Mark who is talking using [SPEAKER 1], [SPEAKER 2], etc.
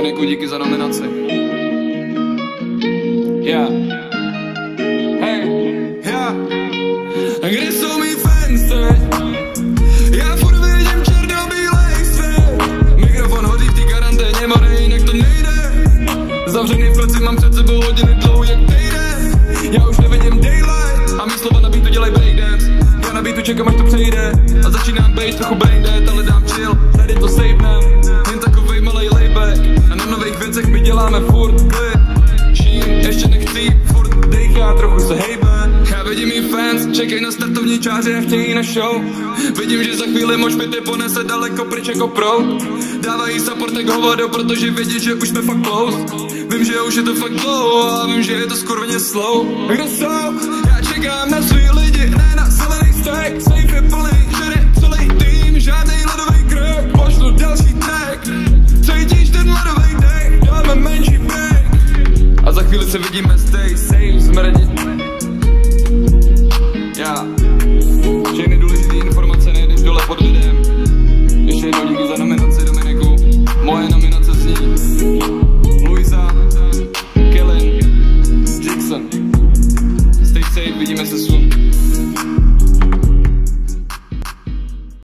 [SPEAKER 1] Ludku, díky za nominaci. Yeah. Hey. Yeah. Kde jsou mý fans? Já furt vidím černobílej svět. Mikrofon hodí v té karanténě, more, jinak to nejde. Zavřený v kleci mám před sebou hodiny dlouhý jak týden. Já už nevidím daylight a mý slova na beatu dělej breakdance. Já na beatu čekám, až to přejde. A začínám být trochu brain dead, ale dám chill, tady to savenem. Furt. Čím ještě nechci, furt dejchá, trochu se hejbe. Já vidím i fans, čekej na startovní čáře a chtějí na show. Vidím, že za chvíli mož by ty ponese daleko pryč jako pro. Dávají support jak hovado, protože vědí, že už jsme fakt close. Vím, že už je to fakt dlouho a vím, že je to skurveně slow. Kde jsou? Já čekám na svý chvíli se vidíme, stay same, jsme ready. Já, všechny důležité informace nejdeš dole pod videem. Ještě jednou díky za nominaci Dominiku, moje nominace zní Luisa, Kellen, Jackson. Stay safe, vidíme se soon.